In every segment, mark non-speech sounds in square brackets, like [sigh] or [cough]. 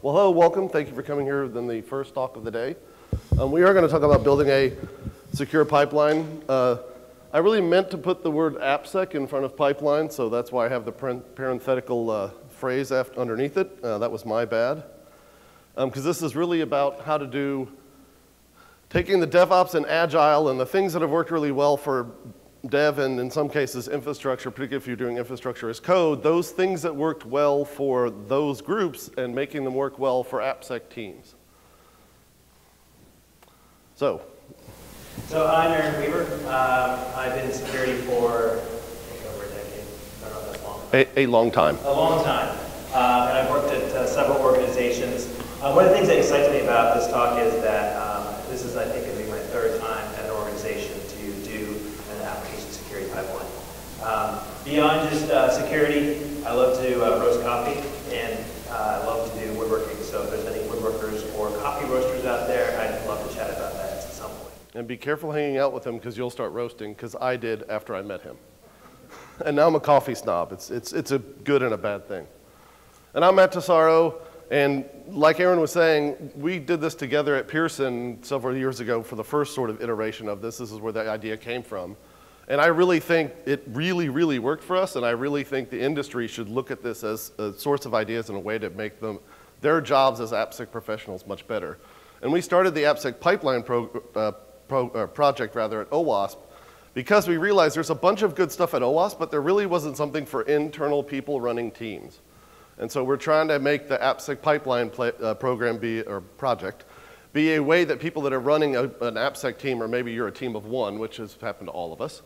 Well, hello, welcome. Thank you for coming here in the first talk of the day. Um, we are going to talk about building a secure pipeline. Uh, I really meant to put the word AppSec in front of pipeline, so that's why I have the parenthetical uh, phrase underneath it. Uh, that was my bad. Because um, this is really about how to do taking the DevOps and Agile and the things that have worked really well for dev and in some cases infrastructure, particularly if you're doing infrastructure as code, those things that worked well for those groups and making them work well for AppSec teams. So. So I'm Aaron Weaver. Um, I've been in security for over a decade. I don't know if that's long. A, a long time. A long time. Uh, and I've worked at uh, several organizations. Uh, one of the things that excites me about this talk is that um, this is, I think, going to be my third time at an organization to do an application security pipeline. Um, beyond just uh, security, I love to uh, roast coffee, and uh, I love to do woodworking. So if there's any woodworkers or coffee roasters out there, I'd love to chat about that at some point. And be careful hanging out with him because you'll start roasting, because I did after I met him. and now I'm a coffee snob. It's, it's, it's a good and a bad thing. And I'm Matt Tesauro. And like Aaron was saying, we did this together at Pearson several years ago for the first sort of iteration of this. This is where the idea came from. And I really think it really, really worked for us, and I really think the industry should look at this as a source of ideas and a way to make them, their jobs as AppSec professionals much better. And we started the AppSec pipeline pro, uh, pro, uh, project rather at OWASP because we realized there's a bunch of good stuff at OWASP, but there really wasn't something for internal people running teams. And so we're trying to make the AppSec pipeline play, uh, program be, or project, be a way that people that are running a, an AppSec team, or maybe you're a team of one, which has happened to all of us,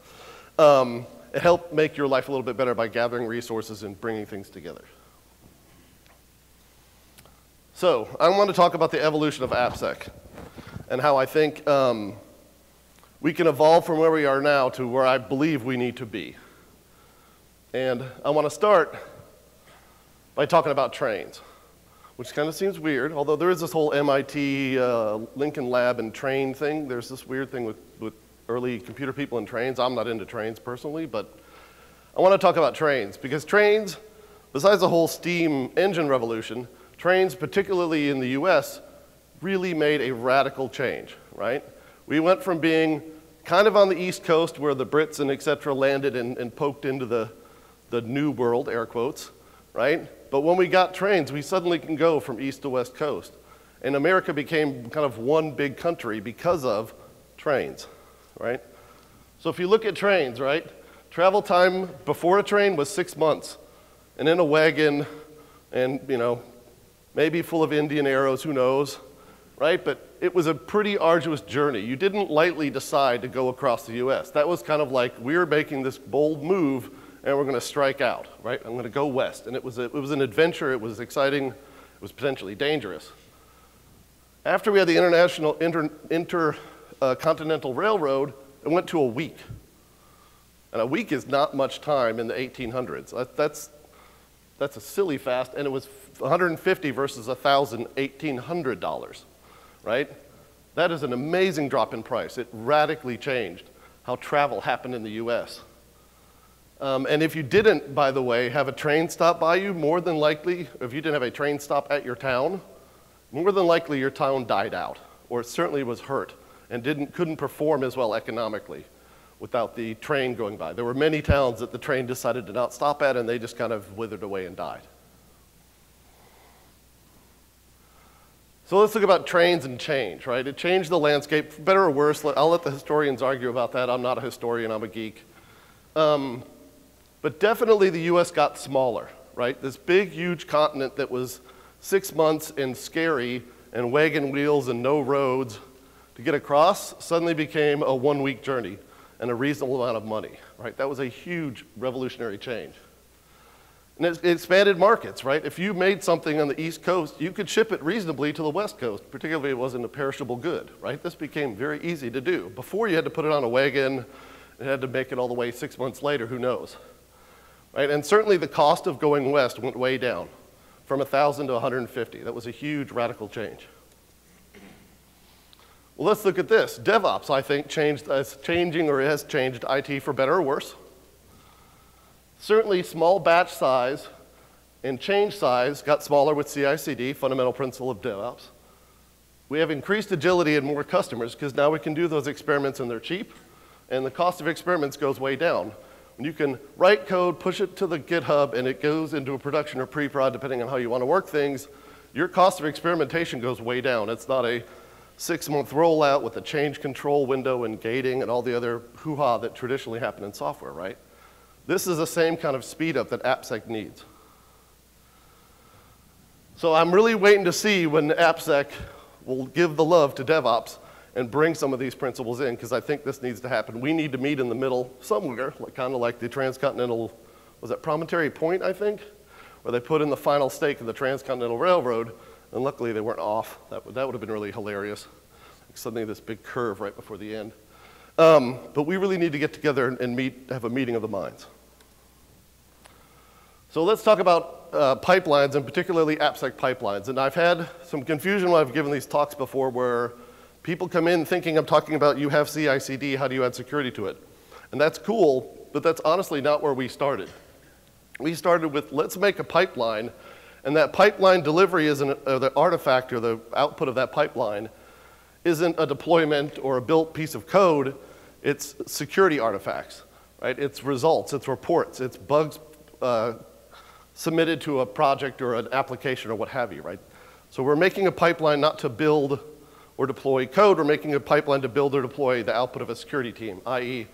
um, help make your life a little bit better by gathering resources and bringing things together. So I want to talk about the evolution of AppSec and how I think um, we can evolve from where we are now to where I believe we need to be. And I want to start by talking about trains, which kind of seems weird, although there is this whole MIT uh, Lincoln Lab and train thing. There's this weird thing with, with early computer people and trains. I'm not into trains personally, but I want to talk about trains because trains, besides the whole steam engine revolution, trains, particularly in the US, really made a radical change, right? We went from being kind of on the East Coast where the Brits and et cetera landed and, and poked into the, the new world, air quotes, right? But when we got trains, we suddenly can go from east to west coast. And America became kind of one big country because of trains, right? So if you look at trains, right, travel time before a train was six months. And in a wagon, and, you know, maybe full of Indian arrows, who knows, right? But it was a pretty arduous journey. You didn't lightly decide to go across the US. That was kind of like we're making this bold move and we're going to strike out, right? I'm going to go west. And it was, a, it was an adventure. It was exciting. It was potentially dangerous. After we had the International Intercontinental inter, uh, Railroad, it went to a week. And a week is not much time in the 1800s. That, that's, that's a silly fast, and it was 150 versus 1,000, $1,800, right? That is an amazing drop in price. It radically changed how travel happened in the US. Um, and if you didn't, by the way, have a train stop by you, more than likely, if you didn't have a train stop at your town, more than likely your town died out, or certainly was hurt and didn't, couldn't perform as well economically without the train going by. There were many towns that the train decided to not stop at and they just kind of withered away and died. So let's look about trains and change, right? It changed the landscape, better or worse. I'll let the historians argue about that. I'm not a historian, I'm a geek. Um, but definitely the US got smaller, right? This big, huge continent that was six months and scary and wagon wheels and no roads to get across suddenly became a one week journey and a reasonable amount of money, right? That was a huge revolutionary change. And it expanded markets, right? If you made something on the East Coast, you could ship it reasonably to the West Coast, particularly if it wasn't a perishable good, right? This became very easy to do. Before you had to put it on a wagon and had to make it all the way six months later, who knows? Right? And certainly the cost of going west went way down from 1,000 to 150. That was a huge radical change. Well, let's look at this. DevOps, I think, changed, is changing or has changed IT for better or worse. Certainly, small batch size and change size got smaller with CI/CD, fundamental principle of DevOps. We have increased agility and more customers because now we can do those experiments and they're cheap, and the cost of experiments goes way down. When you can write code, push it to the GitHub, and it goes into a production or pre-prod, depending on how you want to work things, your cost of experimentation goes way down. It's not a six-month rollout with a change control window and gating and all the other hoo-ha that traditionally happen in software, right? This is the same kind of speed up that AppSec needs. So I'm really waiting to see when AppSec will give the love to DevOps and bring some of these principles in because I think this needs to happen. We need to meet in the middle somewhere, like, kind of like the transcontinental, was that Promontory Point, I think, where they put in the final stake of the Transcontinental Railroad, and luckily they weren't off. That, would, that would have been really hilarious. Like suddenly this big curve right before the end. Um, but we really need to get together and meet, have a meeting of the minds. So let's talk about uh, pipelines, and particularly AppSec pipelines. And I've had some confusion when I've given these talks before where people come in thinking I'm talking about you have CI/CD, how do you add security to it? And that's cool, but that's honestly not where we started. We started with let's make a pipeline, and that pipeline delivery isn't uh, the artifact or the output of that pipeline isn't a deployment or a built piece of code, it's security artifacts, right? It's results, it's reports, it's bugs uh, submitted to a project or an application or what have you, right? So we're making a pipeline not to build or deploy code, we're making a pipeline to build or deploy the output of a security team, i.e.,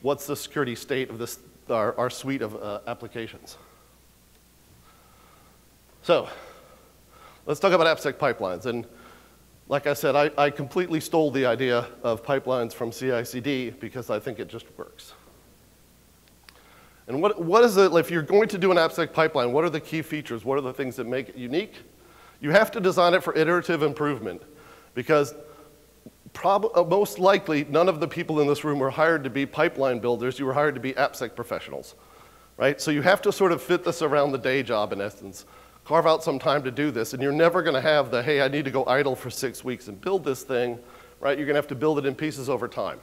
what's the security state of this, our, our suite of uh, applications. So let's talk about AppSec pipelines. And like I said, I, I completely stole the idea of pipelines from CI/CD because I think it just works. And what, what is it, if you're going to do an AppSec pipeline, what are the key features? What are the things that make it unique? You have to design it for iterative improvement because prob- uh, most likely none of the people in this room were hired to be pipeline builders, you were hired to be AppSec professionals, right? So you have to sort of fit this around the day job in essence. Carve out some time to do this, and you're never gonna have the, hey, I need to go idle for six weeks and build this thing, right? You're gonna have to build it in pieces over time.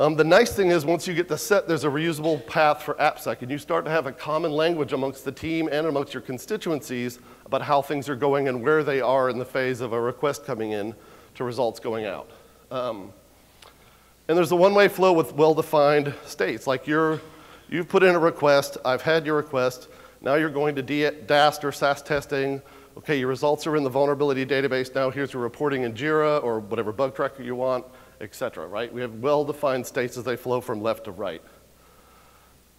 Um, the nice thing is once you get the set, there's a reusable path for AppSec, and you start to have a common language amongst the team and amongst your constituencies about how things are going and where they are in the phase of a request coming in to results going out. Um, and there's a one-way flow with well-defined states, like you're, you've put in a request, I've had your request, now you're going to DAST or SAST testing, okay, your results are in the vulnerability database, now here's your reporting in JIRA or whatever bug tracker you want, etc., right? We have well-defined states as they flow from left to right.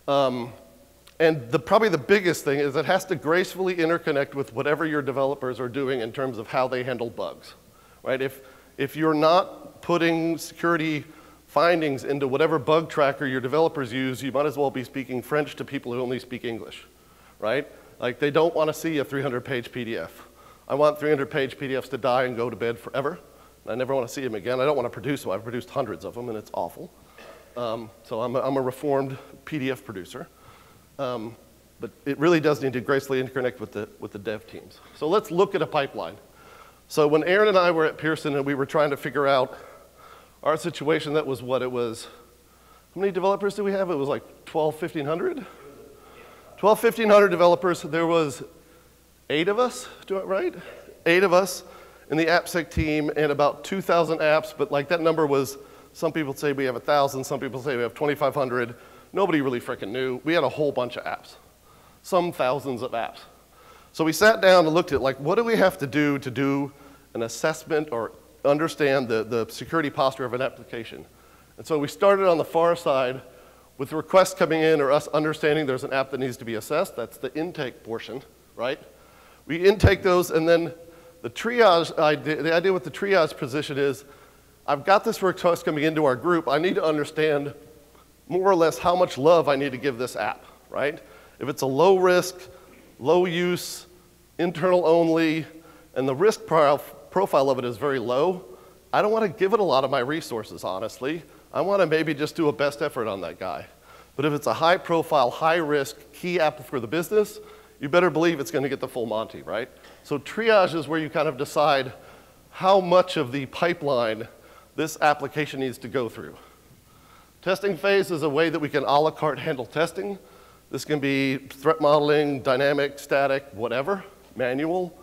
Um, and the, probably the biggest thing is it has to gracefully interconnect with whatever your developers are doing in terms of how they handle bugs, right? If, if you're not putting security findings into whatever bug tracker your developers use, you might as well be speaking French to people who only speak English, right? Like they don't want to see a 300-page PDF. I want 300-page PDFs to die and go to bed forever. I never want to see them again. I don't want to produce them. I've produced hundreds of them, and it's awful. Um, so I'm a, I'm a reformed PDF producer. Um, but it really does need to gracefully interconnect with the, with the dev teams. So let's look at a pipeline. So when Aaron and I were at Pearson and we were trying to figure out our situation, that was what it was. How many developers do we have? It was like 12, 1500? 12, 1500 developers. There was eight of us, do it right? Eight of us in the AppSec team and about 2,000 apps, but like that number was, some people say we have 1,000, some people say we have 2,500. Nobody really freaking knew. We had a whole bunch of apps, some thousands of apps. So we sat down and looked at like, what do we have to do to do an assessment or understand the, the security posture of an application? And so we started on the far side with requests coming in or us understanding there's an app that needs to be assessed. That's the intake portion, right? We intake those and then the triage idea, the idea with the triage position is, I've got this request coming into our group. I need to understand more or less how much love I need to give this app, right? If it's a low risk, low use, internal only, and the risk profile of it is very low, I don't want to give it a lot of my resources, honestly. I want to maybe just do a best effort on that guy. But if it's a high profile, high risk, key app for the business, you better believe it's going to get the full Monty, right? So triage is where you kind of decide how much of the pipeline this application needs to go through. Testing phase is a way that we can a la carte handle testing. This can be threat modeling, dynamic, static, whatever, manual,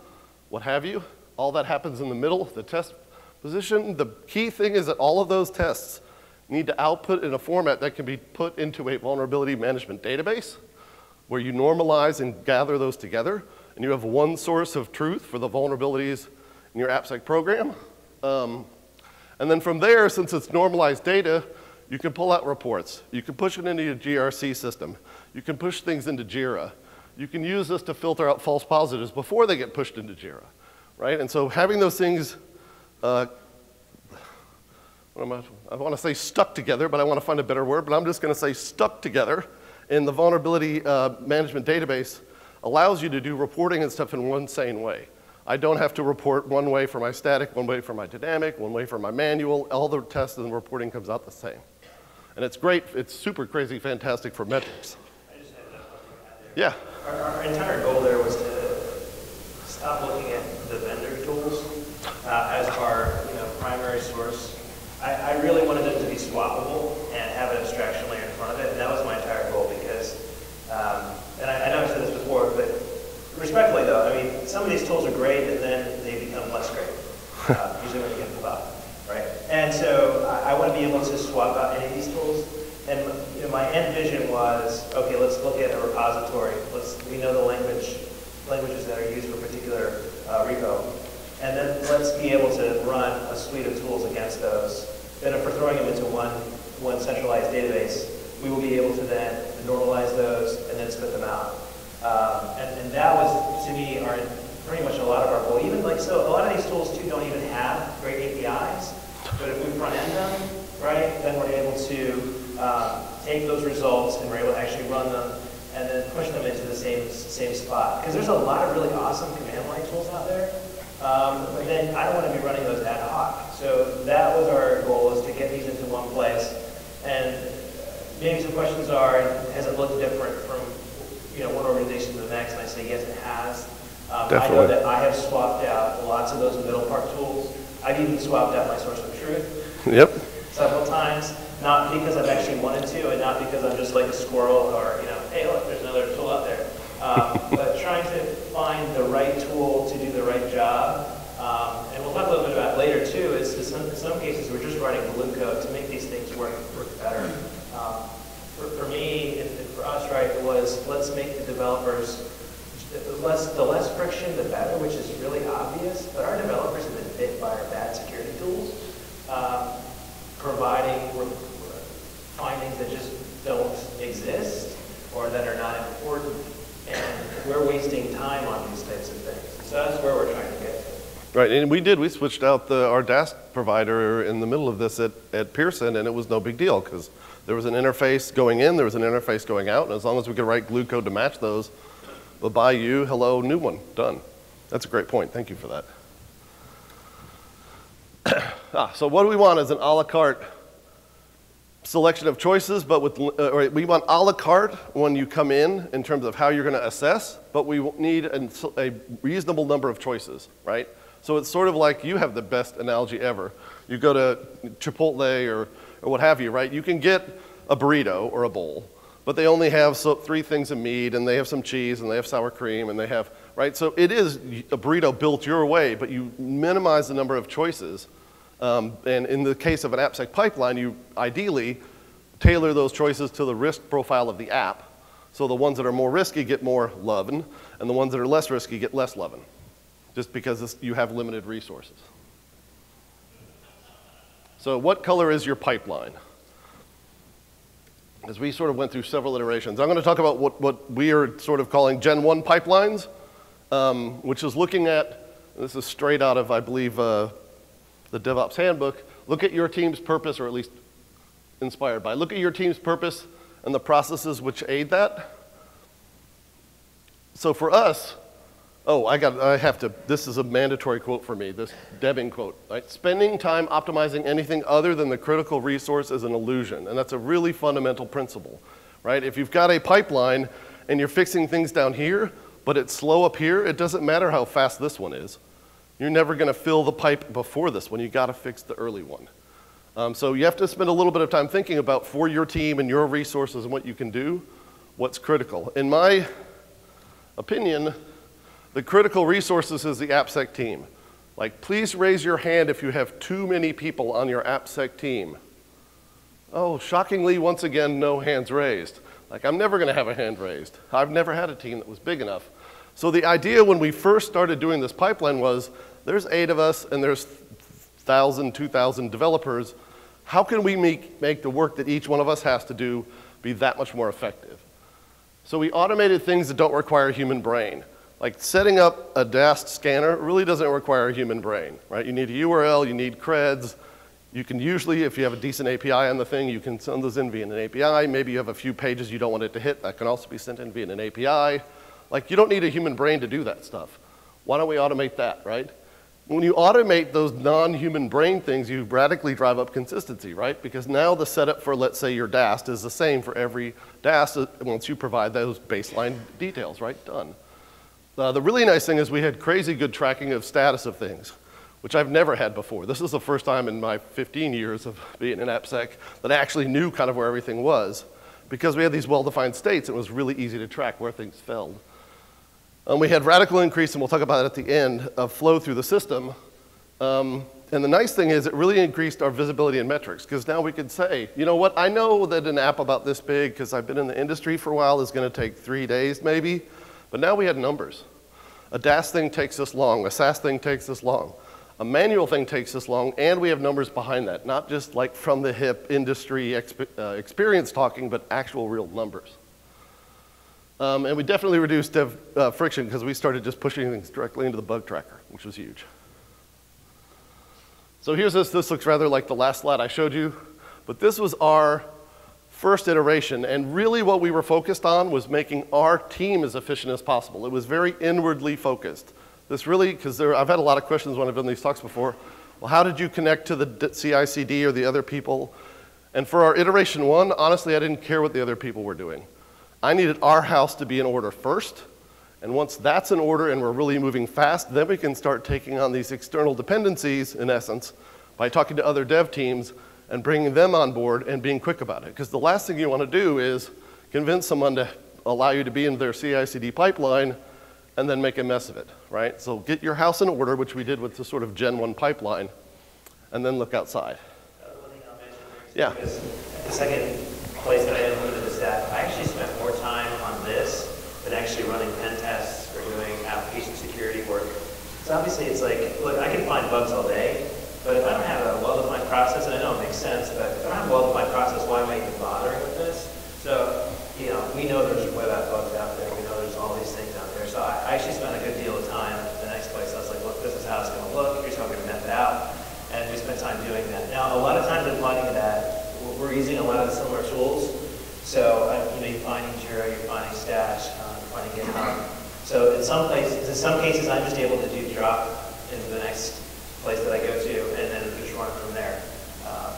what have you. All that happens in the middle, the test position. The key thing is that all of those tests need to output in a format that can be put into a vulnerability management database where you normalize and gather those together, and you have one source of truth for the vulnerabilities in your AppSec program. Um, and then from there, since it's normalized data, you can pull out reports. You can push it into your GRC system. You can push things into JIRA. You can use this to filter out false positives before they get pushed into JIRA, right? And so having those things, uh, I, I want to say stuck together, but I want to find a better word, but I'm just going to say stuck together in the vulnerability uh, management database allows you to do reporting and stuff in one sane way. I don't have to report one way for my static, one way for my dynamic, one way for my manual. All the tests and the reporting comes out the same. And it's great, it's super crazy fantastic for metrics. Yeah. Our, our entire goal there was to stop looking at the vendor tools uh, as our you know, primary source. I, I really wanted it to be swappable and have an abstraction layer in front of it, and that was my entire goal because, um, and I, I know I've said this before, but respectfully though, I mean, some of these tools are great and then they become less great, uh, usually when you get to the cloud right? And so I, want to be able to swap out any of these tools. And you know, my end vision was, okay, let's look at a repository. Let's, we know the language, languages that are used for particular uh, repo. And then let's be able to run a suite of tools against those. Then if we're throwing them into one, one centralized database, we will be able to then normalize those and then spit them out. Um, and, and that was, to me, our, pretty much a lot of our goal. Even like, so a lot of these tools too don't even have great APIs, but if we front end them, right, then we're able to uh, take those results and we're able to actually run them and then push them into the same, same spot. Because there's a lot of really awesome command line tools out there, um, but then I don't want to be running those ad hoc. So that was our goal, is to get these into one place. And maybe some questions are, has it looked different from you know, one organization to the next? And I say, yes, it has. Um, I know that I have swapped out lots of those middle part tools. I've even swapped out my source of truth. Yep. Several times, not because I've actually wanted to, and not because I'm just like a squirrel or you know, hey look, there's another tool out there. Um, [laughs] but trying to find the right tool to do the right job. Um, and we'll talk a little bit about later too. Is, is some, in some cases we're just writing glue code to make these things work work better. Um, for, for me and for us, right, it was let's make the developers the less, the less friction, the better, which is really obvious. But our developers have been bit by our bad security tools, um, providing findings that just don't exist or that are not important. And we're wasting time on these types of things. So that's where we're trying to get to. Right, and we did. We switched out the, our DAST provider in the middle of this at, at Pearson, and it was no big deal because there was an interface going in, there was an interface going out, and as long as we could write glue code to match those, Bye-bye you, hello, new one, done. That's a great point, thank you for that. [clears throat] ah, so what do we want is an a la carte selection of choices, but with, uh, we want a la carte when you come in in terms of how you're gonna assess, but we need a, a reasonable number of choices, right? So it's sort of like you have the best analogy ever. You go to Chipotle or, or what have you, right? You can get a burrito or a bowl, but they only have so, three things of meat, and they have some cheese, and they have sour cream, and they have, right? So it is a burrito built your way, but you minimize the number of choices. Um, and in the case of an AppSec pipeline, you ideally tailor those choices to the risk profile of the app. So the ones that are more risky get more loving, and the ones that are less risky get less loving, just because you have limited resources. So what color is your pipeline? as we sort of went through several iterations. I'm going to talk about what, what we are sort of calling Gen 1 pipelines, um, which is looking at, this is straight out of, I believe, uh, the DevOps handbook, look at your team's purpose, or at least inspired by. Look at your team's purpose and the processes which aid that. So for us, Oh, I got. I have to. This is a mandatory quote for me. This Devin quote. Right? Spending time optimizing anything other than the critical resource is an illusion, and that's a really fundamental principle, right? If you've got a pipeline and you're fixing things down here, but it's slow up here, it doesn't matter how fast this one is. You're never going to fill the pipe before this one. You got to fix the early one. Um, so you have to spend a little bit of time thinking about for your team and your resources and what you can do what's critical. In my opinion, the critical resources is the AppSec team. Like, please raise your hand if you have too many people on your AppSec team. Oh, shockingly, once again, no hands raised. Like, I'm never going to have a hand raised. I've never had a team that was big enough. So the idea when we first started doing this pipeline was there's eight of us and there's 1,000, 2,000 developers. How can we make, make the work that each one of us has to do be that much more effective? So we automated things that don't require a human brain. Like setting up a DAST scanner really doesn't require a human brain, right? You need a URL, you need creds. You can usually, if you have a decent API on the thing, you can send those in via an API. Maybe you have a few pages you don't want it to hit, that can also be sent in via an API. Like, you don't need a human brain to do that stuff. Why don't we automate that, right? When you automate those non-human brain things, you radically drive up consistency, right? Because now the setup for, let's say, your DAST is the same for every DAST once you provide those baseline details, right? Done. Uh, the really nice thing is we had crazy good tracking of status of things, which I've never had before. This is the first time in my 15 years of being in AppSec that I actually knew kind of where everything was. Because we had these well-defined states, it was really easy to track where things fell. Um, we had radical increase, and we'll talk about it at the end, of flow through the system. Um, and the nice thing is it really increased our visibility and metrics because now we could say, you know what, I know that an app about this big, because I've been in the industry for a while, is going to take three days maybe. But now we had numbers. A DAST thing takes this long, a SAST thing takes this long, a manual thing takes this long, and we have numbers behind that, not just like from the hip industry exp uh, experience talking, but actual real numbers. Um, and we definitely reduced dev, uh, friction because we started just pushing things directly into the bug tracker, which was huge. So here's this. This looks rather like the last slide I showed you, but this was our first iteration, and really what we were focused on was making our team as efficient as possible. It was very inwardly focused. This really, because I've had a lot of questions when I've done these talks before. Well, how did you connect to the CI/CD or the other people? And for our iteration one, honestly, I didn't care what the other people were doing. I needed our house to be in order first. And once that's in order and we're really moving fast, then we can start taking on these external dependencies, in essence, by talking to other dev teams and bringing them on board and being quick about it. Because the last thing you want to do is convince someone to allow you to be in their CI CD pipeline and then make a mess of it, right? So get your house in order, which we did with the sort of Gen 1 pipeline, and then look outside. One thing I'll mention yeah. the second place that I included is that I actually spent more time on this than actually running pen tests or doing application security work. So obviously it's like, look, I can find bugs all day, but if I don't have a well-defined process, and I know it makes sense, but if I don't have a well-defined process, why am I even bothering with this? So, you know, we know there's web app bugs out there. We know there's all these things out there. So I, I actually spent a good deal of time at the next place. I was like, look, this is how it's going to look. Here's how we're going to map it out. And we spent time doing that. Now, a lot of times I'm finding that we're using a lot of similar tools. So, uh, you know, you're finding Jira, you're finding Stash, um, So in some places, in some cases, I'm just able to do drop into the next place that I go to, and then just run from there. Uh,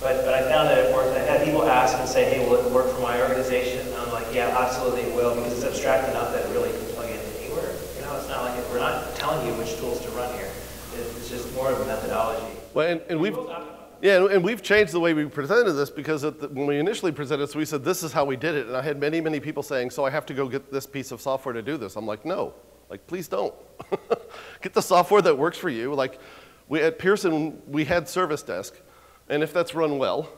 but, but I found that it worked. I've had people ask and say, hey, will it work for my organization? And I'm like, yeah, absolutely it will, because it's abstract enough that it really can plug in anywhere. You know, it's not like, it, we're not telling you which tools to run here. It's just more of a methodology. Well, and, and we've... Yeah, and we've changed the way we presented this because the, when we initially presented this, we said, this is how we did it. And I had many, many people saying, so I have to go get this piece of software to do this. I'm like, no, like, please don't. [laughs] get the software that works for you. Like, we, at Pearson, we had Service Desk, and if that's run well,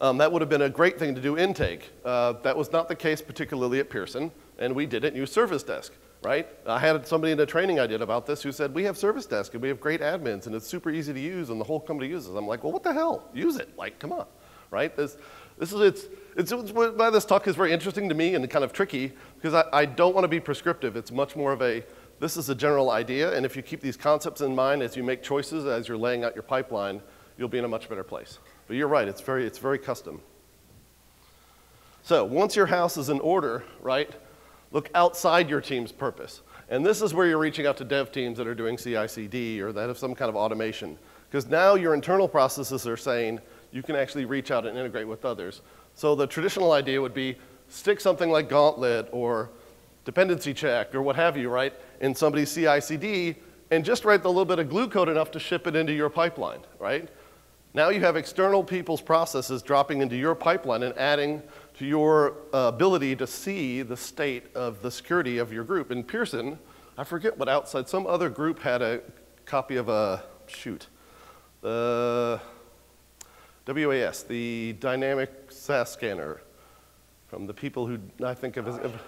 um, that would have been a great thing to do intake. Uh, that was not the case particularly at Pearson, and we didn't use Service Desk right? I had somebody in a training I did about this who said, we have service desk and we have great admins and it's super easy to use and the whole company uses. I'm like, well, what the hell? Use it. Like, come on, right? This, this is, it's, it's, it's why this talk is very interesting to me and kind of tricky because I, I don't want to be prescriptive. It's much more of a, this is a general idea and if you keep these concepts in mind as you make choices, as you're laying out your pipeline, you'll be in a much better place. But you're right, it's very, it's very custom. So once your house is in order, right, Look outside your team's purpose. And this is where you're reaching out to dev teams that are doing CI/CD or that have some kind of automation. Because now your internal processes are saying you can actually reach out and integrate with others. So the traditional idea would be stick something like Gauntlt or dependency check or what have you, right, in somebody's CI/CD and just write the little bit of glue code enough to ship it into your pipeline, right? Now you have external people's processes dropping into your pipeline and adding to your uh, ability to see the state of the security of your group. In Pearson, I forget what outside, some other group had a copy of a, shoot, the WAS, the dynamic SAS scanner, from the people who I think of as. Of,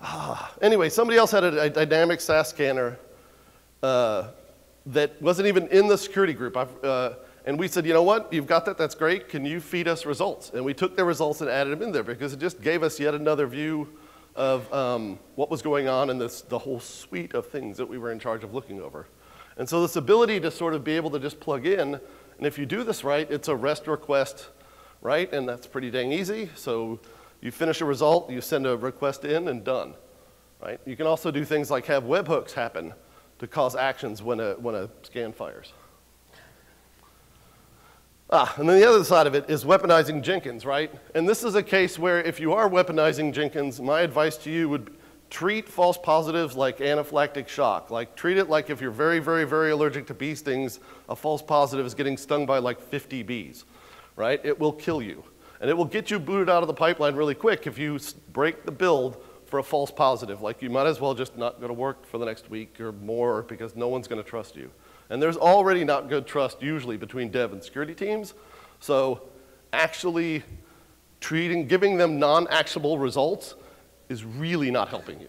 ah, anyway, somebody else had a, a dynamic SAS scanner uh, that wasn't even in the security group. Uh, and we said, you know what, you've got that, that's great. Can you feed us results? And we took their results and added them in there because it just gave us yet another view of um, what was going on in this, the whole suite of things that we were in charge of looking over. And so this ability to sort of be able to just plug in, and if you do this right, it's a REST request, right? And that's pretty dang easy. So you finish a result, you send a request in, and done, right? You can also do things like have webhooks happen to cause actions when a, when a scan fires. Ah, and then the other side of it is weaponizing Jenkins, right? And this is a case where if you are weaponizing Jenkins, my advice to you would treat false positives like anaphylactic shock. Like treat it like if you're very, very, very allergic to bee stings, a false positive is getting stung by like 50 bees, right? It will kill you. And it will get you booted out of the pipeline really quick if you break the build for a false positive. Like you might as well just not go to work for the next week or more because no one's going to trust you. And there's already not good trust usually between dev and security teams. So actually treating, giving them non-actionable results is really not helping you.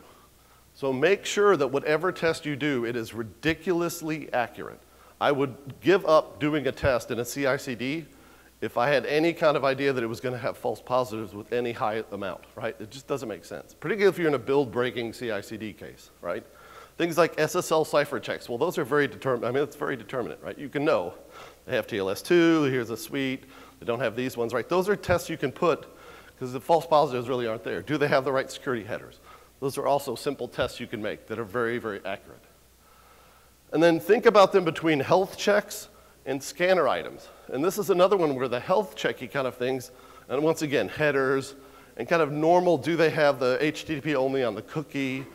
So make sure that whatever test you do, it is ridiculously accurate. I would give up doing a test in a CI/CD if I had any kind of idea that it was going to have false positives with any high amount, right? It just doesn't make sense, particularly if you're in a build-breaking CI/CD case, right? Things like SSL cipher checks, well, those are very determined. I mean, it's very determinate, right? You can know they have TLS2, here's a suite, they don't have these ones, right? Those are tests you can put because the false positives really aren't there. Do they have the right security headers? Those are also simple tests you can make that are very, very accurate. And then think about them between health checks and scanner items. And this is another one where the health checky kind of things, and once again, headers, and kind of normal, do they have the HTTP only on the cookie?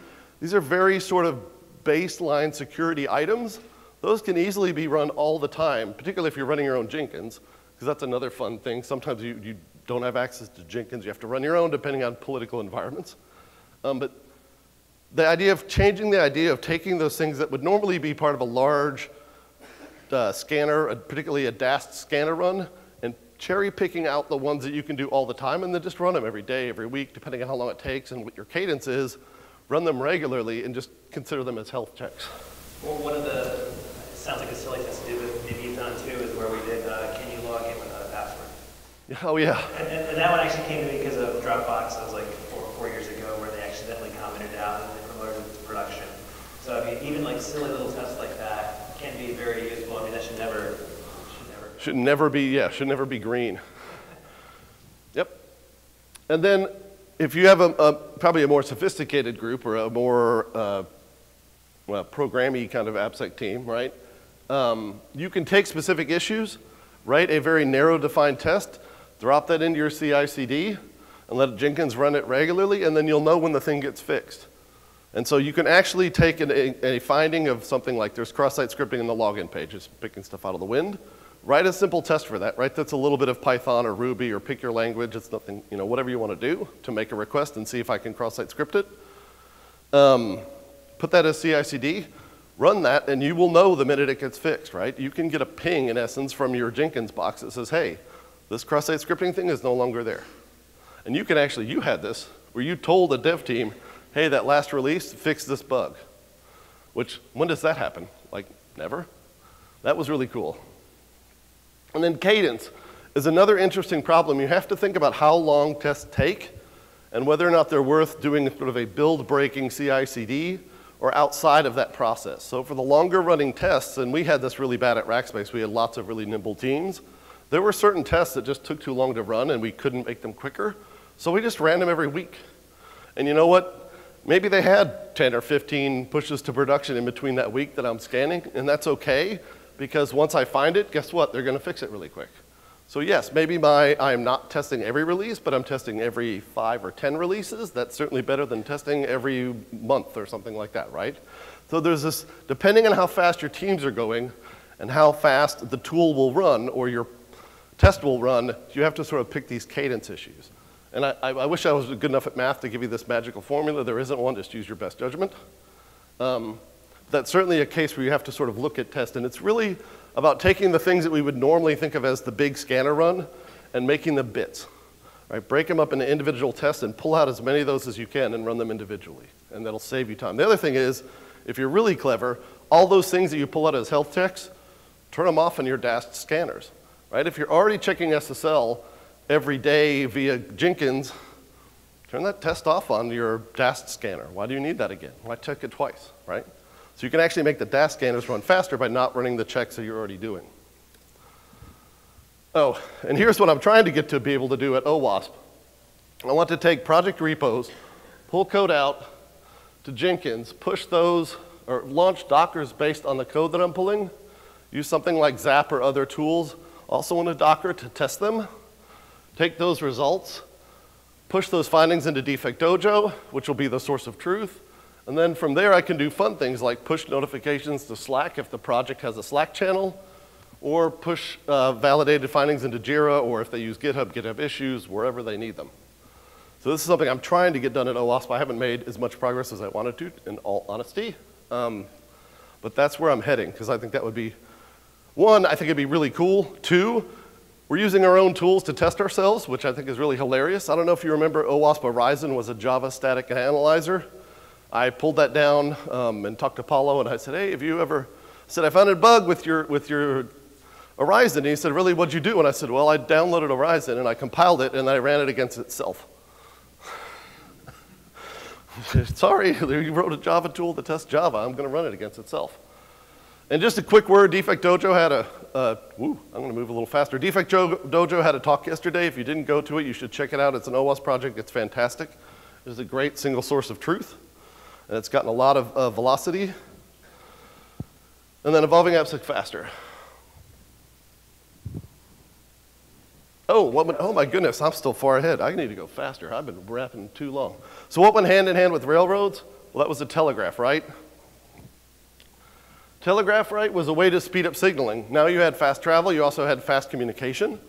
These are very sort of baseline security items. Those can easily be run all the time, particularly if you're running your own Jenkins, because that's another fun thing. Sometimes you, you don't have access to Jenkins. You have to run your own depending on political environments. Um, but the idea of changing the idea of taking those things that would normally be part of a large uh, scanner, particularly a DAST scanner run, and cherry picking out the ones that you can do all the time and then just run them every day, every week, depending on how long it takes and what your cadence is run them regularly and just consider them as health checks. Well, one of the, sounds like a silly thing to do, but maybe you've done too, is where we did, uh, can you log in without a password? Oh, yeah. And, and, and, that one actually came to me because of Dropbox. It was like four, four years ago where they accidentally commented out and they promoted it to production. So, I mean, even like silly little tests like that can be very useful. I mean, that should never, should never. Should never be, yeah, should never be green. Yep. And then if you have a, a, probably a more sophisticated group or a more uh, well, programmy kind of AppSec team, right? Um, you can take specific issues, write a very narrow defined test, drop that into your CI/CD, and let Jenkins run it regularly, and then you'll know when the thing gets fixed. And so you can actually take an, a, a, finding of something like there's cross-site scripting in the login page, just picking stuff out of the wind. Write a simple test for that, right? That's a little bit of Python or Ruby or pick your language. It's nothing, you know, whatever you want to do to make a request and see if I can cross-site script it. Um, put that as CI/CD, run that, and you will know the minute it gets fixed, right? You can get a ping, in essence, from your Jenkins box that says, hey, this cross-site scripting thing is no longer there. And you can actually, you had this, where you told the dev team, hey, that last release fixed this bug. Which, when does that happen? Like, never? That was really cool. And then cadence is another interesting problem. You have to think about how long tests take and whether or not they're worth doing sort of a build-breaking CI/CD or outside of that process. So for the longer running tests, and we had this really bad at Rackspace, we had lots of really nimble teams, there were certain tests that just took too long to run and we couldn't make them quicker. So we just ran them every week. And you know what? Maybe they had 10 or 15 pushes to production in between that week that I'm scanning, and that's okay because once I find it, guess what? They're going to fix it really quick. So yes, maybe my, I'm not testing every release, but I'm testing every five or 10 releases. That's certainly better than testing every month or something like that, right? So there's this, depending on how fast your teams are going and how fast the tool will run or your test will run, you have to sort of pick these cadence issues. And I, I wish I was good enough at math to give you this magical formula. There isn't one, just use your best judgment. Um, that's certainly a case where you have to sort of look at test, and it's really about taking the things that we would normally think of as the big scanner run and making them bits. Right? Break them up into individual tests and pull out as many of those as you can and run them individually, and that'll save you time. The other thing is, if you're really clever, all those things that you pull out as health checks, turn them off on your DAST scanners. Right? If you're already checking SSL every day via Jenkins, turn that test off on your DAST scanner. Why do you need that again? Why check it twice, right? So you can actually make the DAST scanners run faster by not running the checks that you're already doing. Oh, and here's what I'm trying to get to be able to do at OWASP. I want to take project repos, pull code out to Jenkins, push those, or launch Dockers based on the code that I'm pulling, use something like Zap or other tools, also in a Docker to test them, take those results, push those findings into Defect Dojo, which will be the source of truth, and then from there I can do fun things like push notifications to Slack if the project has a Slack channel, or push uh, validated findings into Jira, or if they use GitHub, GitHub issues, wherever they need them. So this is something I'm trying to get done at OWASP. I haven't made as much progress as I wanted to, in all honesty. Um, but that's where I'm heading, because I think that would be, one, I think it'd be really cool. Two, we're using our own tools to test ourselves, which I think is really hilarious. I don't know if you remember OWASP Orizon was a Java static analyzer. I pulled that down um, and talked to Paolo, and I said, hey, have you ever, said, I found a bug with your, with your Orizon. And he said, really, what'd you do? And I said, well, I downloaded Orizon, and I compiled it, and I ran it against itself. Sorry, [laughs] you wrote a Java tool to test Java. I'm going to run it against itself. And just a quick word, Defect Dojo had a, uh, woo, I'm going to move a little faster. Defect Dojo had a talk yesterday. If you didn't go to it, you should check it out. It's an OWASP project. It's fantastic. It's a great single source of truth. And it's gotten a lot of uh, velocity. And then evolving AppSec faster. Oh, what oh my goodness, I'm still far ahead. I need to go faster. I've been rapping too long. So what went hand in hand with railroads? Well, that was the telegraph, right? Telegraph, right, was a way to speed up signaling. Now you had fast travel, you also had fast communication.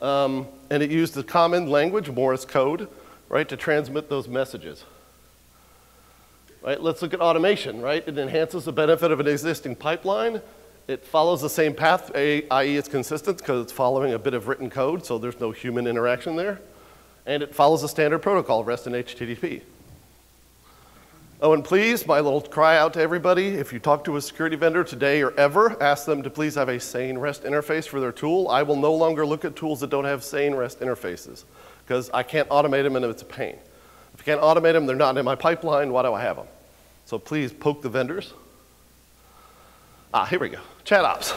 Um, and it used the common language, Morse code, right, to transmit those messages. Right, let's look at automation, right? It enhances the benefit of an existing pipeline it follows the same path, i.e. it's consistent because it's following a bit of written code, so there's no human interaction there. And it follows the standard protocol, REST and HTTP. Oh, and please, my little cry out to everybody, if you talk to a security vendor today or ever, ask them to please have a sane REST interface for their tool. I will no longer look at tools that don't have sane REST interfaces because I can't automate them and it's a pain. If I can't automate them, they're not in my pipeline, why do I have them? So please poke the vendors. Ah, here we go. Chat ops.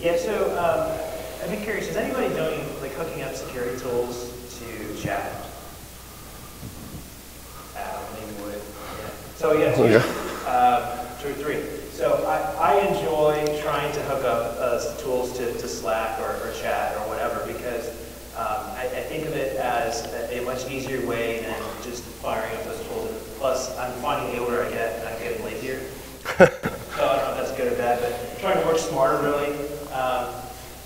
Yeah, so um, I'd be curious, is anybody doing, like, hooking up security tools to chat? Uh, maybe would. Yeah. So, yeah, two, okay. uh, two or three. So I, I enjoy trying to hook up uh, tools to, to Slack or, or chat or whatever because um, I, I, think of it as a, much easier way than firing up those tools. Plus, I'm finding the older I get, I'm getting lazier. [laughs] So I don't know if that's good or bad, but trying to work smarter really. Um,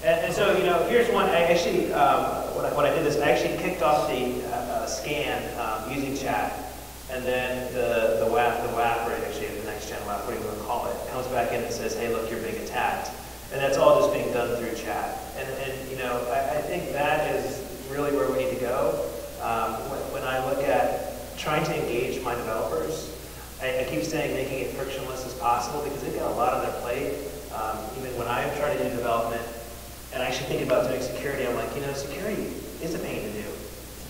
and, and, so, you know, here's one. I actually, um, when, I, when I did this, I actually kicked off the uh, uh scan um, using chat. And then the, the WAF, the WAF, right, actually, the next gen WAF, what do you want to call it, comes back in and says, hey, look, you're being attacked. And that's all just being done through chat. And, and you know, I, I think that is really where we need to go. Um, when, when I look at trying to engage my developers, I, I, keep saying making it frictionless as possible because they've got a lot on their plate. Um, even when I'm trying to do development and I actually think about doing security, I'm like, you know, security is a pain to do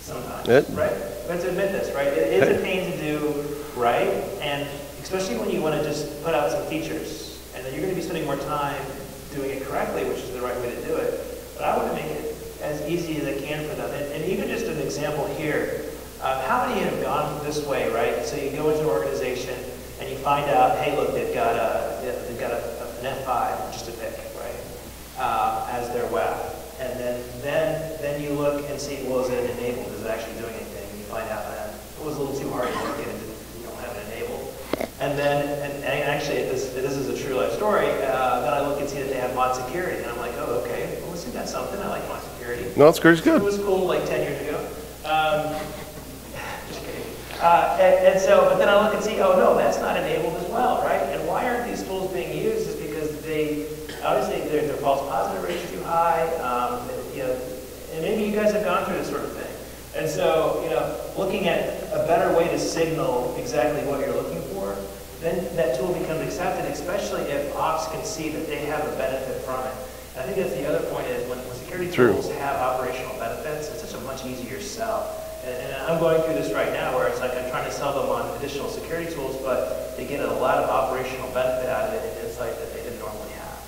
sometimes, it, right? We have to admit this, right? It is a pain to do, right? And especially when you want to just put out some features and then you're going to be spending more time doing it correctly, which is the right way to do it. But I want to make it as easy as I can for them. And, and even just an example here, um, how many have gone this way, right? So you go into an organization and you find out, hey, look, they've got a they've got a, an F5, just a pick, right, uh, as their web, and then then then you look and see, well, is it enabled? Is it actually doing anything? And you find out that it was a little too hard to work it. You don't have it enabled. And then, and, and actually, this this is a true life story. Uh, then I look and see that they have mod security, and I'm like, oh, okay, well, isn't that something? I like mod security. No. It's good. It was cool like 10 years ago. Um, Uh, and, and so, but then I look and see, oh no, that's not enabled as well, right? And why aren't these tools being used is because they, obviously their, their false positive rate is too high, um, you know, and maybe you guys have gone through this sort of thing. And so, you know, looking at a better way to signal exactly what you're looking for, then that tool becomes accepted, especially if ops can see that they have a benefit from it. And I think that's the other point is when, when security True. tools have operational benefits, it's such a much easier sell. And, and I'm going through this right now where it's like I'm trying to sell them on additional security tools, but they get a lot of operational benefit out of it and insight that they didn't normally have.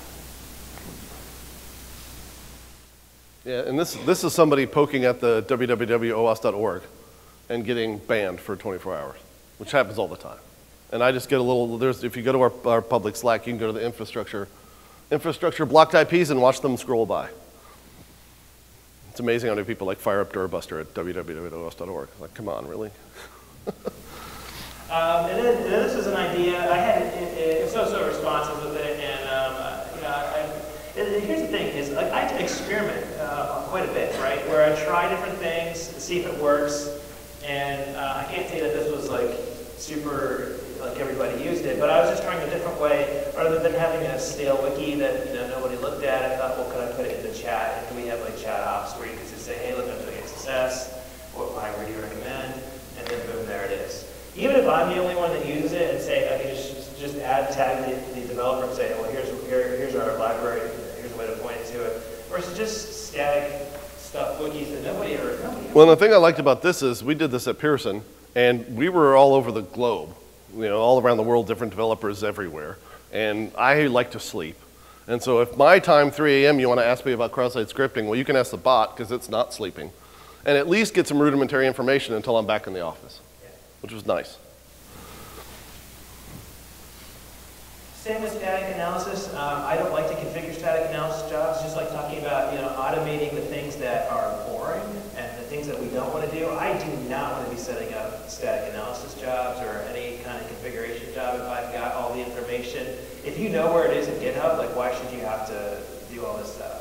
Yeah, and this, this is somebody poking at the www.owasp.org and getting banned for 24 hours, which happens all the time. And I just get a little, there's, if you go to our, our public Slack, you can go to the infrastructure, infrastructure blocked IPs and watch them scroll by. It's amazing how many people like fire up DirBuster at www.owasp.org. Like, come on, really? [laughs] Um, and, then, then this is an idea, I had uh, so-so responses with it, and um, you know, I, and here's the thing, is like, I experiment uh, quite a bit, right? Where I try different things, see if it works, and uh, I can't say that this was like super, like everybody used it, but I was just trying a different way, rather than having a stale wiki that, you know, nobody looked at, I thought, well, could I put it in the chat, and do we have like chat ops where you could just say, hey, look, I'm doing XSS, what library do you recommend, and then boom, there it is. Even if I'm the only one that uses it and say, I can just, just add, tag the, the developer and say, well, here's, here, here's our library, here's a way to point to it, versus just static stuff, wikis that nobody ever, nobody Well, the thing I liked about this is we did this at Pearson, and we were all over the globe, you know, all around the world, different developers everywhere. And I like to sleep. And so if my time, 3 a.m., you want to ask me about cross-site scripting, well, you can ask the bot because it's not sleeping. And at least get some rudimentary information until I'm back in the office, which was nice. Same with static analysis. Um, I don't like to configure static analysis jobs, just like talking about, you know, automating the things that are boring and the things that we don't want to do. I do not want to be setting up static analysis jobs or if I've got all the information. If you know where it is in GitHub, like why should you have to do all this stuff?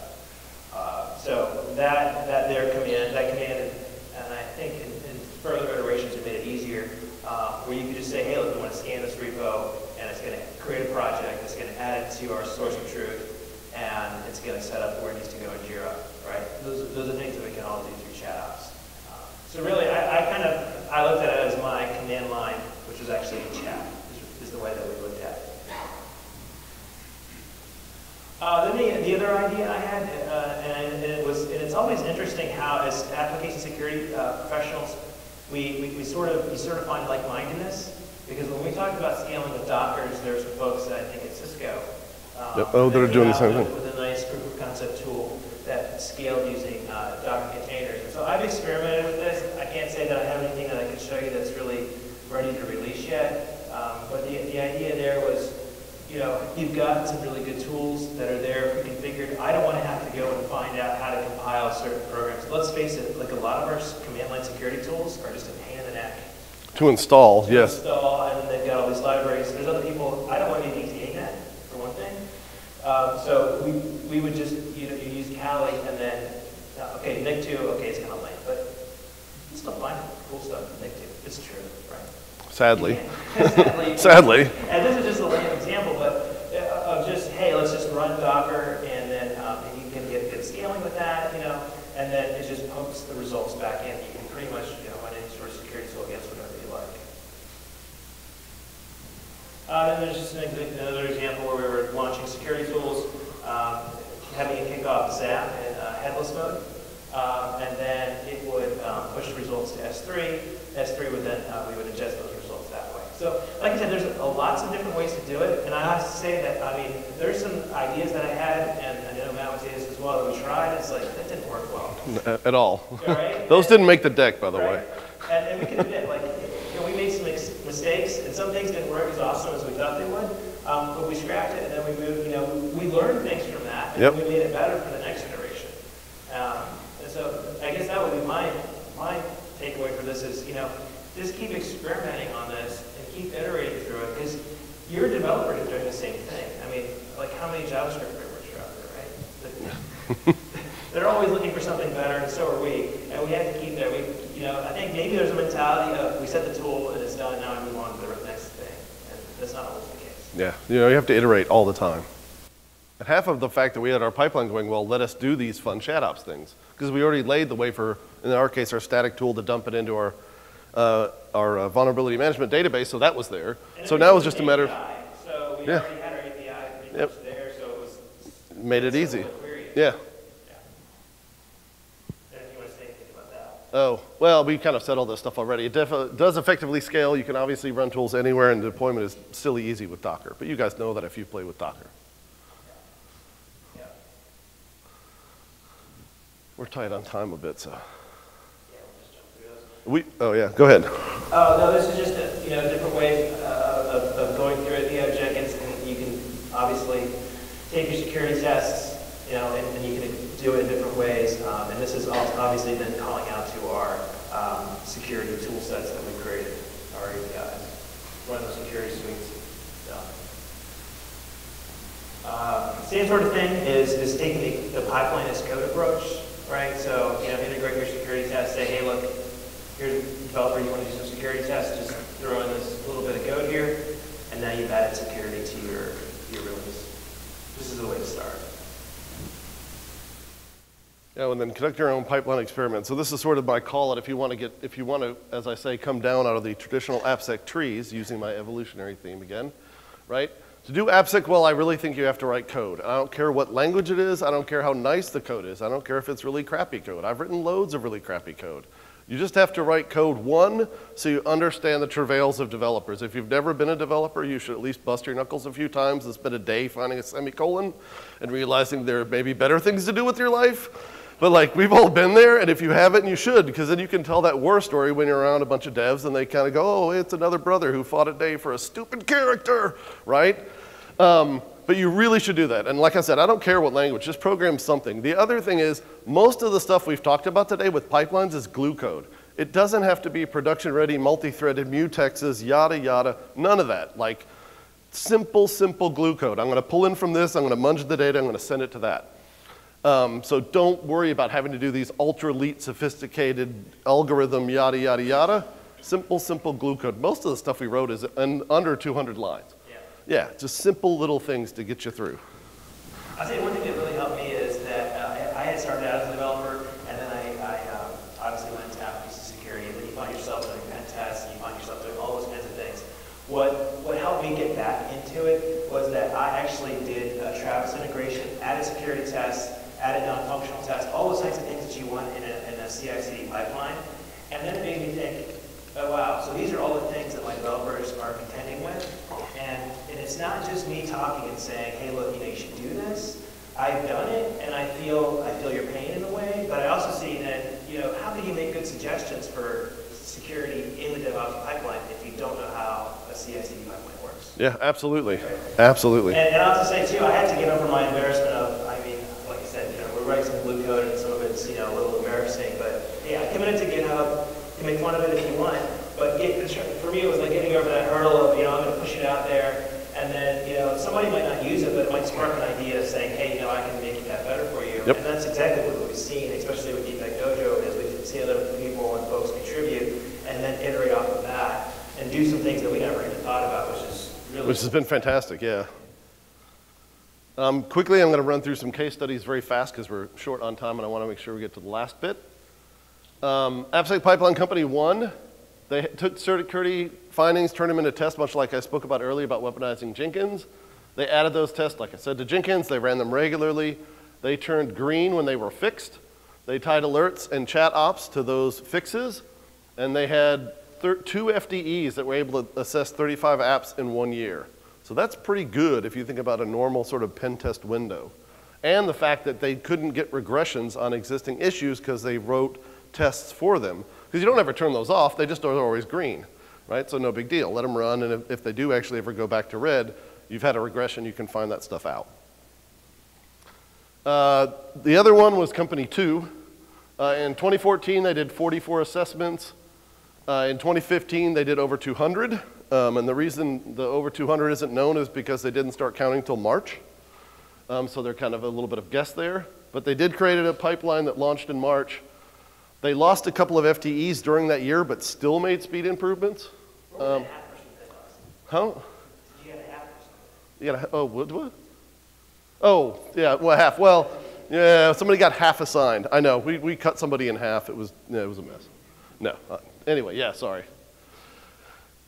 Uh, so that, that their command, that command, and I think in, in further iterations it made it easier, uh, where you could just say, hey, look, we want to scan this repo, and it's going to create a project, it's going to add it to our source of truth, and it's going to set up where it needs to go in Jira, right? Those, those are things that we can all do through chat ops. Uh, so really, I, I kind of, I looked at it as my command line, which was actually in chat, is, is the way that we looked at it. Uh, then the, the other idea I had, uh, and, and it was, and it's always interesting how as application security uh, professionals, we, we, we sort of, we sort of find like-mindedness, because when we talk about scaling with Dockers, there's some folks that I think at Cisco. um, Yep. Oh, that are doing the same thing. With a nice proof of concept tool that scaled using uh, Docker containers. And so I've experimented with this. I can't say that I have anything that I can show you that's really ready to release yet. But the, the idea there was, you know, you've got some really good tools that are there pre-configured. I don't want to have to go and find out how to compile certain programs. Let's face it, like a lot of our command line security tools are just a pain in the neck. To install, To yes. Install, and then they've got all these libraries. There's other people, I don't want to be maintaining that, for one thing. Um, so we, we would just, you know, you use Kali and then, uh, okay, Nikto, okay, it's kind of lame, but you still find cool stuff in Nikto. It's true? Sadly. Sadly. [laughs] Sadly. And this is just a lame example, but uh, of just, hey, let's just run Docker and then um, and you can get good scaling with that, you know, and then it just pumps the results back in. You can pretty much, you know, run any sort of security tool against whatever you like. Uh, then there's just an another example where we were launching security tools, um, having it kick off Zap in uh, headless mode, um, and then it would um, push the results to S3. S3 would then, uh, we would ingest those. So, like I said, there's a, lots of different ways to do it, and I have to say that, I mean, there's some ideas that I had, and I know Matt would say this as well, that we tried, it's like, that didn't work well. At all. Right? [laughs] Those didn't make the deck, by the Right? way. And, and we can admit, like, you know, we made some mistakes, and some things didn't work as awesome as we thought they would, um, but we scrapped it, and then we moved, you know, we learned things from that, and Yep. we made it better for the next generation. Um, and so, I guess that would be my, my takeaway for this is, you know, just keep experimenting on this and keep iterating through it, because your developers are doing the same thing. I mean, like, how many JavaScript frameworks are out there, right? [laughs] [laughs] They're always looking for something better, and so are we. And we have to keep that. We, you know, I think maybe there's a mentality of we set the tool and it's done, and now I move on to the next thing. And That's not always the case. Yeah, you know, you have to iterate all the time. And half of the fact that we had our pipeline going, well, let us do these fun chat ops things, because we already laid the way for, in our case, our static tool to dump it into our, uh, our uh, vulnerability management database, so that was there. And So it now was it's just a matter of, So we Yeah. already had our API pretty Yep. much there, so it was. made it easy. simple to query it. Yeah. And you want to say about that. Oh, well, we kind of said all this stuff already. It does effectively scale. You can obviously run tools anywhere, and deployment is silly easy with Docker. But you guys know that if you play with Docker. Yeah. We're tight on time a bit, so. Yeah, we'll just jump through those. We, oh, yeah, go ahead. Oh, no, this is just, a, you know, different ways uh, of, of going through it. You know, Jenkins, can, you can obviously take your security tests, you know, and, and you can do it in different ways. Um, and this is obviously then calling out to our um, security tool sets that we created, our APIs, one of those security suites. Done. Uh, Same sort of thing is, is taking the, the pipeline as code approach, right? So, you know, integrate your security test, say, hey, look, here's a developer, you want to do some security tests, just throw in this little bit of code here, and now you've added security to your, your release. This is the way to start. Yeah, and then conduct your own pipeline experiment. So this is sort of my call it if you want to get, if you want to, as I say, come down out of the traditional AppSec trees, using my evolutionary theme again, right? To do AppSec well, I really think you have to write code. I don't care what language it is. I don't care how nice the code is. I don't care if it's really crappy code. I've written loads of really crappy code. You just have to write code, one, so you understand the travails of developers. If you've never been a developer, you should at least bust your knuckles a few times and spend a day finding a semicolon and realizing there may be better things to do with your life. But like, we've all been there, and if you haven't, you should, because then you can tell that war story when you're around a bunch of devs and they kind of go, oh, it's another brother who fought a day for a stupid character, right? Um, but you really should do that. And like I said, I don't care what language, just program something. The other thing is, most of the stuff we've talked about today with pipelines is glue code. It doesn't have to be production ready, multi-threaded, mutexes, yada, yada, none of that. Like, simple, simple glue code. I'm gonna pull in from this, I'm gonna munge the data, I'm gonna send it to that. Um, so don't worry about having to do these ultra elite, sophisticated algorithm, yada, yada, yada. Simple, simple glue code. Most of the stuff we wrote is un- under 200 lines. Yeah. Just simple little things to get you through. I'll say one thing that really helped me is that uh, I I had started out as a developer, and then I, I um, obviously went into application security, and then you find yourself doing pen tests, and you find yourself doing all those kinds of things. What, what helped me get back into it was that I actually did a Travis integration, added security tests, added non-functional tests, all those types of things that you want in a, in a CI/CD pipeline. And then it made me think, oh wow, so these are all the things that my developers are contending with. It's not just me talking and saying, hey, look, you know, you should do this. I've done it, and I feel, I feel your pain in a way, but I also see that, you know, how can you make good suggestions for security in the DevOps pipeline if you don't know how a CI/CD pipeline works? Yeah, absolutely. Absolutely. And, and I'll have to say too, I had to get over my embarrassment of, I mean, like I said, you know, we're writing some glue code and some of it's, you know, a little embarrassing, but yeah, I committed to GitHub, you make fun of it if you want, but get, for me, it was like getting over that hurdle of, you know, I'm gonna push it out there, and then, you know, somebody might not use it, but it might spark an idea of saying, hey, you know, I can make that better for you. Yep. And that's exactly what we've seen, especially with DefectDojo, is we see other people and folks contribute, and then iterate off of that, and do some things that we never even thought about, which is really. Which has been fantastic, yeah. Um, quickly, I'm going to run through some case studies very fast because we're short on time and I want to make sure we get to the last bit. Um, AppSec Pipeline Company 1, they took security findings, turned them into tests, much like I spoke about earlier about weaponizing Jenkins. They added those tests, like I said, to Jenkins. They ran them regularly. They turned green when they were fixed. They tied alerts and chat ops to those fixes. And they had two FTEs that were able to assess 35 apps in one year. So that's pretty good if you think about a normal sort of pen test window. And the fact that they couldn't get regressions on existing issues because they wrote tests for them. Because you don't ever turn those off, they just are always green, right? So no big deal. Let them run, and if, if they do actually ever go back to red, you've had a regression, you can find that stuff out. Uh, the other one was Company 2. Uh, in 2014, they did 44 assessments. Uh, in 2015, they did over 200. Um, and the reason the over 200 isn't known is because they didn't start counting until March. Um, so they're kind of a little bit of guess there. But they did create a pipeline that launched in March. They lost a couple of FTEs during that year, but still made speed improvements. Um, that they lost? Huh? You got a, oh, what, what? Oh, yeah, well, half. Well, yeah, somebody got half assigned. I know. We, we cut somebody in half. It was, yeah, it was a mess. No. Uh, anyway, yeah, sorry.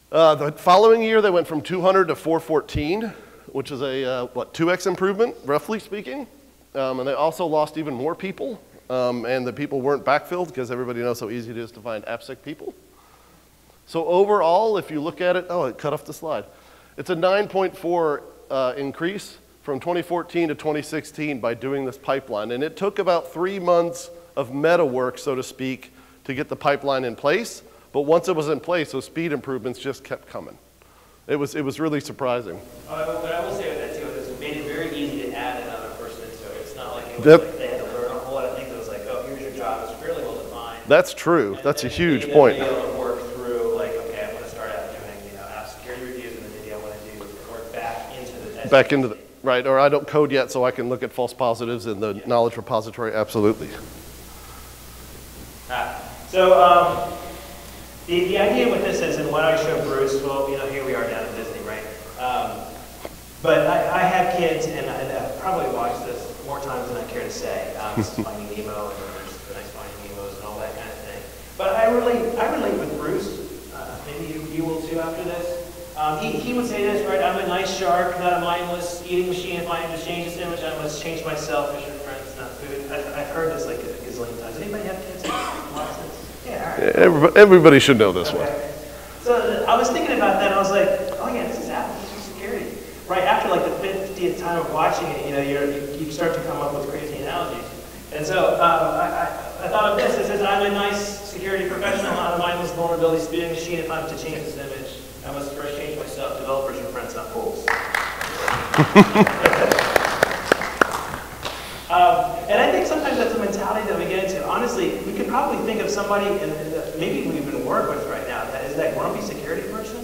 Uh, the following year, they went from 200 to 414, which is a, uh, what, 2x improvement, roughly speaking. Um, and they also lost even more people. Um, and the people weren't backfilled because everybody knows how easy it is to find AppSec people. So overall, if you look at it, oh, it cut off the slide. It's a 9.4 uh, increase from 2014 to 2016 by doing this pipeline. And it took about three months of meta work, so to speak, to get the pipeline in place. But once it was in place, those speed improvements just kept coming. It was, it was really surprising. Uh, But I will say with that too, is it made it very easy to add another person into it. It's not like it was like they had to learn a whole lot of things. It was like, oh, here's your job. It's fairly well defined. That's true. And That's a huge point. Be able to work through, like, okay, I'm going to start out doing, you know, app security reviews, and then maybe I want to do work back into the. Back into the, right, or I don't code yet, so I can look at false positives in the knowledge repository, absolutely. Ah, So, um, the, the idea with this is, and when I show Bruce, well, you know, here we are down at Disney, right? Um, but I, I have kids, and, I, and I've probably watched this more times than I care to say. Um, this is Finding Nemo, and there's the nice Finding Nemos and all that kind of thing. But I relate, I relate with Bruce. Uh, maybe you, you will too after this. Um, he, he would say this, right? I'm a nice shark, not a mindless eating machine. If I am to change this image, I must change myself. Fish and friends, not food. I, I've heard this like a gazillion times. Anybody have kids? [coughs] Yeah, all right. Everybody, everybody should know this one. So I was thinking about that, and I was like, oh yeah, this is application security. Right after like the 50th time of watching it, you know, you're, you, you start to come up with crazy analogies. And so um, I, I, I thought of this. It says, I'm a nice security professional, not a mindless vulnerability spewing machine. If I'm to change this image, I must first change myself. Developers are friends, not fools. [laughs] Um, and I think sometimes that's a mentality that we get into. Honestly, we could probably think of somebody, and that maybe we even work with right now, that is that grumpy security person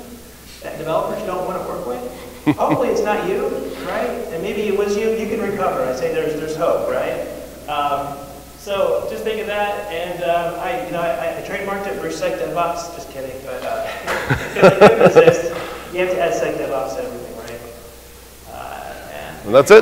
that developers don't want to work with. Hopefully, it's not you, right? And maybe it was you. You can recover. I say there's there's hope, right? Um, so just think of that, and um, I, you know, I, I trademarked it for SecDevOps. Just kidding, but uh, [laughs] if it you have to add SecDevOps to everything, right? Uh, and And that's it.